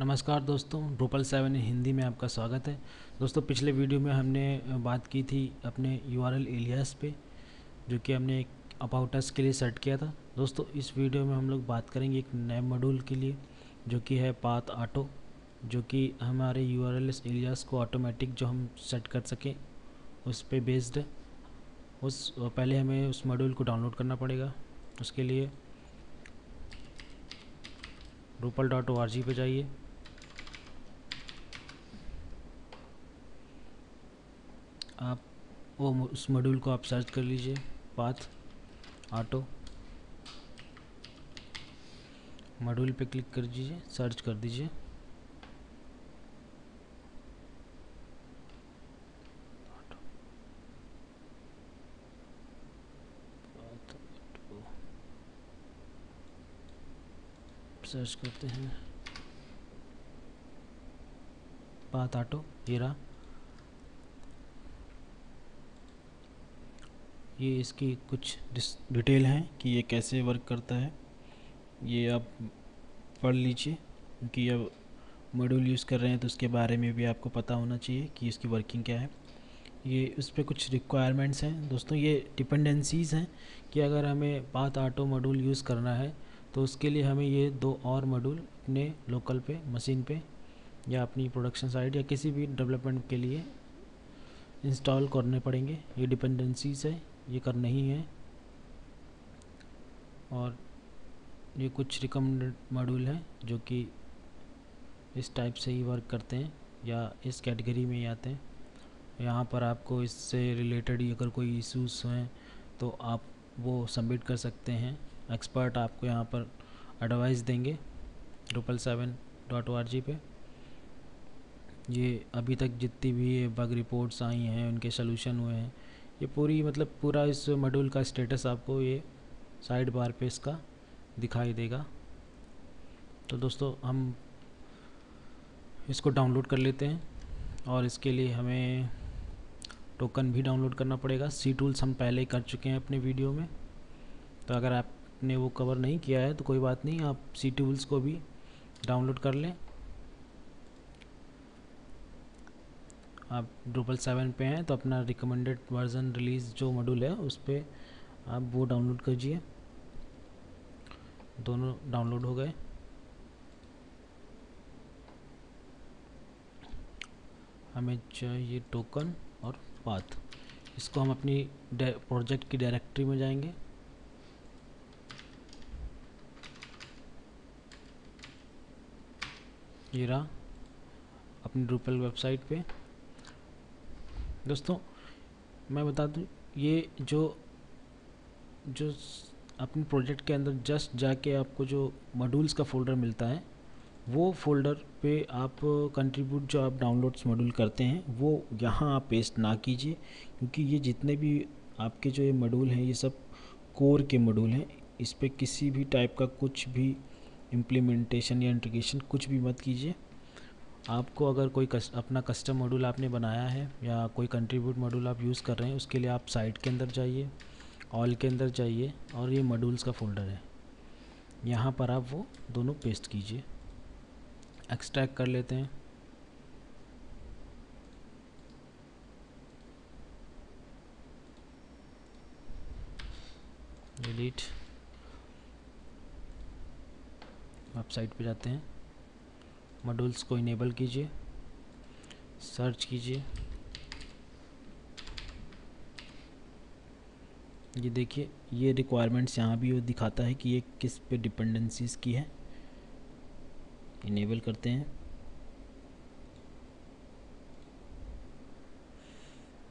नमस्कार दोस्तों ड्रोपल सेवन हिंदी में आपका स्वागत है। दोस्तों, पिछले वीडियो में हमने बात की थी अपने यू आर एलियास पे, जो कि हमने एक अपाउटस के लिए सेट किया था। दोस्तों, इस वीडियो में हम लोग बात करेंगे एक नए मॉड्यूल के लिए, जो कि है पाथ आटो जो कि हमारे यू आर एलियास को ऑटोमेटिक जो हम सेट कर सकें, उस पर बेस्ड है। उस, पहले हमें उस मॉड्यूल को डाउनलोड करना पड़ेगा। उसके लिए Drupal dot O R G पर जाइए। आप वो उस मॉड्यूल को आप सर्च कर लीजिए पाथ ऑटो मॉड्यूल पे क्लिक कर दीजिए सर्च कर दीजिए. सर्च करते हैं. पाथ ऑटो हीरा ये इसकी कुछ डिटेल हैं कि ये कैसे वर्क करता है। ये आप पढ़ लीजिए, क्योंकि अब मॉड्यूल यूज़ कर रहे हैं तो उसके बारे में भी आपको पता होना चाहिए कि इसकी वर्किंग क्या है। ये उस पर कुछ रिक्वायरमेंट्स हैं। दोस्तों, ये डिपेंडेंसीज़ हैं कि अगर हमें पाथ ऑटो मॉड्यूल यूज़ करना है तो उसके लिए हमें ये दो और मॉड्यूल अपने लोकल पे मशीन पे, या अपनी प्रोडक्शन साइड या किसी भी डेवलपमेंट के लिए इंस्टॉल करने पड़ेंगे। ये डिपेंडेंसीज है। ये करना ही है। और ये कुछ रिकमेंडेड मॉड्यूल हैं जो कि इस टाइप से ही वर्क करते हैं या इस कैटेगरी में ही आते हैं। यहाँ पर आपको इससे रिलेटेड अगर कोई इश्यूज़ हैं तो आप वो सबमिट कर सकते हैं। एक्सपर्ट आपको यहाँ पर एडवाइस देंगे triple seven dot O R G पे। ये अभी तक जितनी भी बग रिपोर्ट्स आई हैं, उनके सोल्यूशन हुए हैं। ये पूरी मतलब पूरा इस मॉड्यूल का स्टेटस आपको ये साइड बार पे इसका दिखाई देगा। तो दोस्तों, हम इसको डाउनलोड कर लेते हैं और इसके लिए हमें टोकन भी डाउनलोड करना पड़ेगा। सी टूल्स हम पहले ही कर चुके हैं अपने वीडियो में। तो अगर आपने वो कवर नहीं किया है तो कोई बात नहीं, आप सी टूल्स को भी डाउनलोड कर लें। आप ड्रोपल सेवन पे हैं तो अपना रिकमेंडेड वर्जन रिलीज़ जो मॉड्यूल है, उस पर आप वो डाउनलोड कीजिए। दोनों डाउनलोड हो गए। हमें चाहिए टोकन और पाथ इसको हम अपनी प्रोजेक्ट की डायरेक्टरी में जाएँगे। ये रहा अपनी ड्रूपल वेबसाइट पे। दोस्तों, मैं बता दूँ, ये जो जो अपने प्रोजेक्ट के अंदर जस्ट जाके आपको जो मॉड्यूल्स का फ़ोल्डर मिलता है, वो फोल्डर पे आप कंट्रीब्यूट जो आप डाउनलोड्स मॉड्यूल करते हैं, वो यहाँ आप पेस्ट ना कीजिए, क्योंकि ये जितने भी आपके जो ये मॉड्यूल हैं, ये सब कोर के मॉड्यूल हैं, इस पर किसी भी टाइप का कुछ भी इम्प्लीमेंटेशन या इंटीग्रेशन कुछ भी मत कीजिए। आपको अगर कोई कस, अपना कस्टम मॉड्यूल आपने बनाया है या कोई कंट्रीब्यूट मॉड्यूल आप यूज़ कर रहे हैं उसके लिए आप साइट के अंदर जाइए ऑल के अंदर जाइए और ये मॉड्यूल्स का फोल्डर है। यहाँ पर आप वो दोनों पेस्ट कीजिए। एक्सट्रैक्ट कर लेते हैं। डिलीट वेबसाइट पे जाते हैं। मॉड्यूल्स को इनेबल कीजिए सर्च कीजिए। ये देखिए, ये रिक्वायरमेंट्स यहाँ भी वो दिखाता है कि ये किस पे डिपेंडेंसीज की है। इनेबल करते हैं।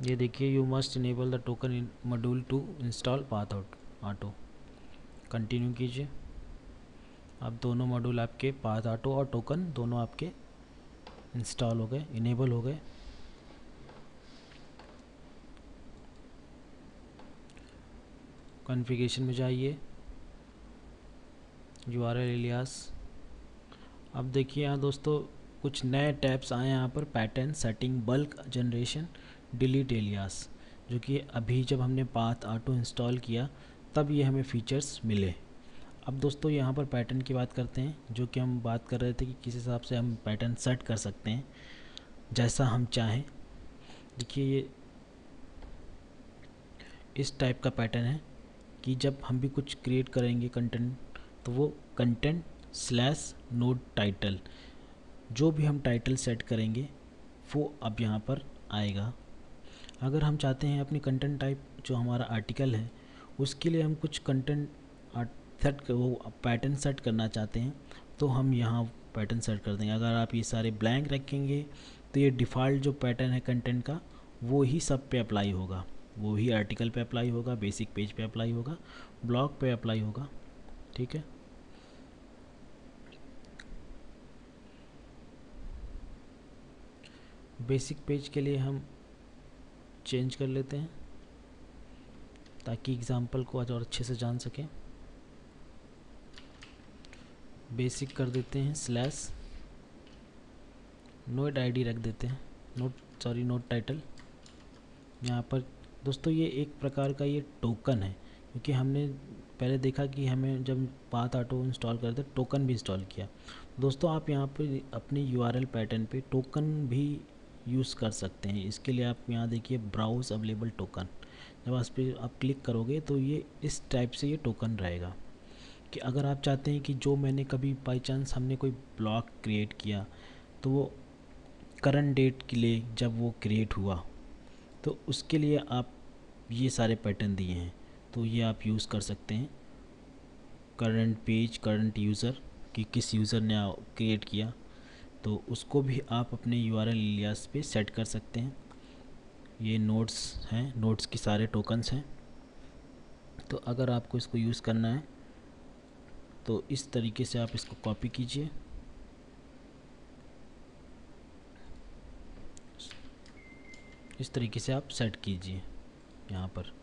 ये देखिए you must enable the token module to install path out auto continue कीजिए। अब दोनों मॉड्यूल आपके पाथ ऑटो और टोकन दोनों आपके इंस्टॉल हो गए इनेबल हो गए। कॉन्फ़िगरेशन में जाइए। यू आर एल एलियास अब देखिए यहाँ दोस्तों, कुछ नए टैब्स आए यहाँ पर pattern setting bulk generation delete alias जो कि अभी जब हमने पाथ ऑटो इंस्टॉल किया, तब ये हमें फीचर्स मिले। अब दोस्तों यहाँ पर पैटर्न की बात करते हैं, जो कि हम बात कर रहे थे कि किस हिसाब से हम पैटर्न सेट कर सकते हैं, जैसा हम चाहें। देखिए ये इस टाइप का पैटर्न है कि जब हम भी कुछ क्रिएट करेंगे कंटेंट तो वो कंटेंट स्लैश नोट टाइटल जो भी हम टाइटल सेट करेंगे, वो अब यहाँ पर आएगा। अगर हम चाहते हैं अपनी कंटेंट टाइप जो हमारा आर्टिकल है, उसके लिए हम कुछ कंटेंट सेट वो पैटर्न सेट करना चाहते हैं तो हम यहाँ पैटर्न सेट कर देंगे। अगर आप ये सारे ब्लैंक रखेंगे तो ये डिफ़ॉल्ट जो पैटर्न है कंटेंट का, वो ही सब पे अप्लाई होगा। वो ही आर्टिकल पे अप्लाई होगा बेसिक पेज पे अप्लाई होगा ब्लॉग पे अप्लाई होगा। ठीक है? बेसिक पेज के लिए हम चेंज कर लेते हैं, ताकि एग्ज़ाम्पल को आज और अच्छे से जान सकें। बेसिक कर देते हैं स्लैश नोट आईडी रख देते हैं नोट सॉरी नोट टाइटल यहाँ पर दोस्तों ये एक प्रकार का ये टोकन है, क्योंकि हमने पहले देखा कि हमें जब पाथ ऑटो इंस्टॉल करते टोकन भी इंस्टॉल किया। दोस्तों आप यहाँ पर अपने यूआरएल पैटर्न पे टोकन भी यूज़ कर सकते हैं। इसके लिए आप यहाँ देखिए ब्राउज अवेलेबल टोकन जब आप क्लिक करोगे तो ये इस टाइप से ये टोकन रहेगा। कि अगर आप चाहते हैं कि जो मैंने कभी बाई चांस हमने कोई ब्लॉग क्रिएट किया तो वो करंट डेट के लिए जब वो क्रिएट हुआ तो उसके लिए आप ये सारे पैटर्न दिए हैं। तो ये आप यूज़ कर सकते हैं। करंट पेज करंट यूज़र कि किस यूज़र ने क्रिएट किया तो उसको भी आप अपने यू आर एल पे सेट कर सकते हैं। ये नोट्स हैं नोट्स के सारे टोकन्स हैं। तो अगर आपको इसको यूज़ करना है तो इस तरीके से आप इसको कॉपी कीजिए। इस तरीके से आप सेट कीजिए यहाँ पर।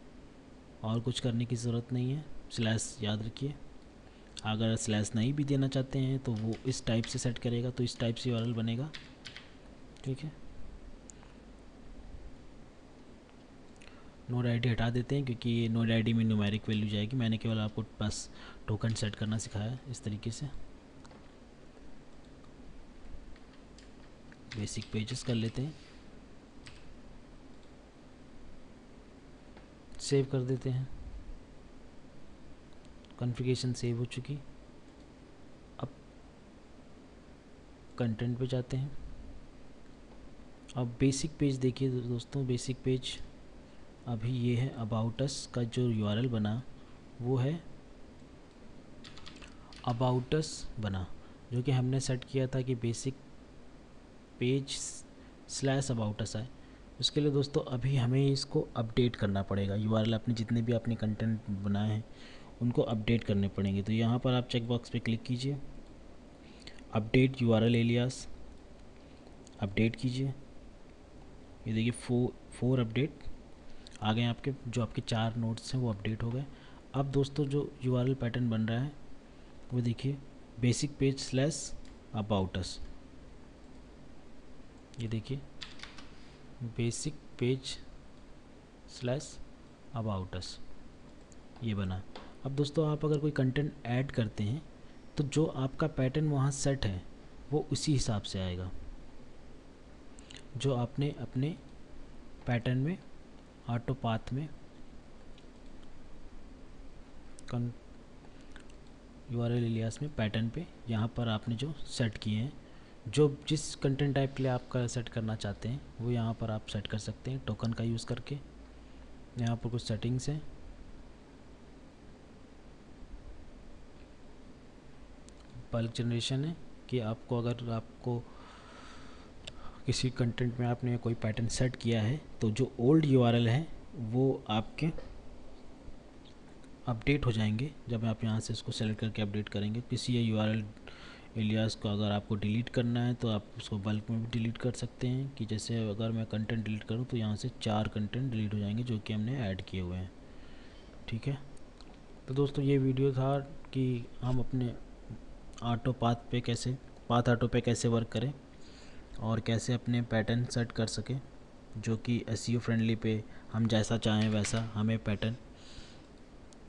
और कुछ करने की ज़रूरत नहीं है। स्लैश याद रखिए। अगर स्लैश नहीं भी देना चाहते हैं तो वो इस टाइप से सेट करेगा तो इस टाइप से यूआरएल बनेगा। ठीक है? नोड आईडी हटा देते हैं क्योंकि ये नोड आईडी में न्यूमेरिक वैल्यू जाएगी। मैंने केवल आपको बस टोकन सेट करना सिखाया इस तरीके से। बेसिक पेजेस कर लेते हैं। सेव कर देते हैं। कॉन्फ़िगरेशन सेव हो चुकी। अब कंटेंट पे जाते हैं। अब बेसिक पेज देखिए दोस्तों बेसिक पेज अभी ये है अबाउटस का जो यूआरएल बना, वो है अबाउटस बना, जो कि हमने सेट किया था कि बेसिक पेज स्लैश अबाउटस है उसके लिए दोस्तों, अभी हमें इसको अपडेट करना पड़ेगा। यू आर अपने जितने भी अपने कंटेंट बनाए हैं, उनको अपडेट करने पड़ेंगे। तो यहाँ पर आप चेक बॉक्स पे क्लिक कीजिए। Update U R L alias update कीजिए। ये देखिए फो फोर अपडेट आ गए आपके। जो आपके चार नोट्स हैं, वो अपडेट हो गए। अब दोस्तों, जो यूआरएल पैटर्न बन रहा है वो देखिए बेसिक पेज स्लैश अबाउटस ये देखिए बेसिक पेज स्लैश अबाउटस ये बना अब दोस्तों, आप अगर कोई कंटेंट ऐड करते हैं तो जो आपका पैटर्न वहाँ सेट है, वो उसी हिसाब से आएगा। जो आपने अपने पैटर्न में ऑटो पाथ में यू आर एल इलियास में पैटर्न पे यहाँ पर आपने जो सेट किए हैं, जो जिस कंटेंट टाइप के लिए आपका सेट करना चाहते हैं, वो यहाँ पर आप सेट कर सकते हैं टोकन का यूज़ करके। यहाँ पर कुछ सेटिंग्स हैं। बल्क जनरेशन है कि आपको अगर आपको किसी कंटेंट में आपने कोई पैटर्न सेट किया है तो जो ओल्ड यूआरएल है, वो आपके अपडेट हो जाएँगे जब आप यहाँ से इसको सेलेक्ट करके अपडेट करेंगे। किसी यू आर एलियास को अगर आपको डिलीट करना है तो आप उसको बल्क में भी डिलीट कर सकते हैं कि जैसे अगर मैं कंटेंट डिलीट करूँ तो यहाँ से चार कंटेंट डिलीट हो जाएँगे जो कि हमने ऐड किए हुए हैं। ठीक है? तो दोस्तों, ये वीडियो था कि हम अपने ऑटो पाथ पे कैसे पाथ ऑटो पे कैसे वर्क करें और कैसे अपने पैटर्न सेट कर सकें, जो कि एसईओ फ्रेंडली पे हम जैसा चाहें वैसा हमें पैटर्न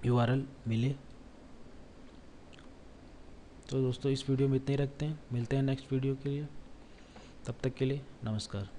यूआरएल मिले। तो दोस्तों, इस वीडियो में इतना ही रखते हैं। मिलते हैं नेक्स्ट वीडियो के लिए। तब तक के लिए नमस्कार।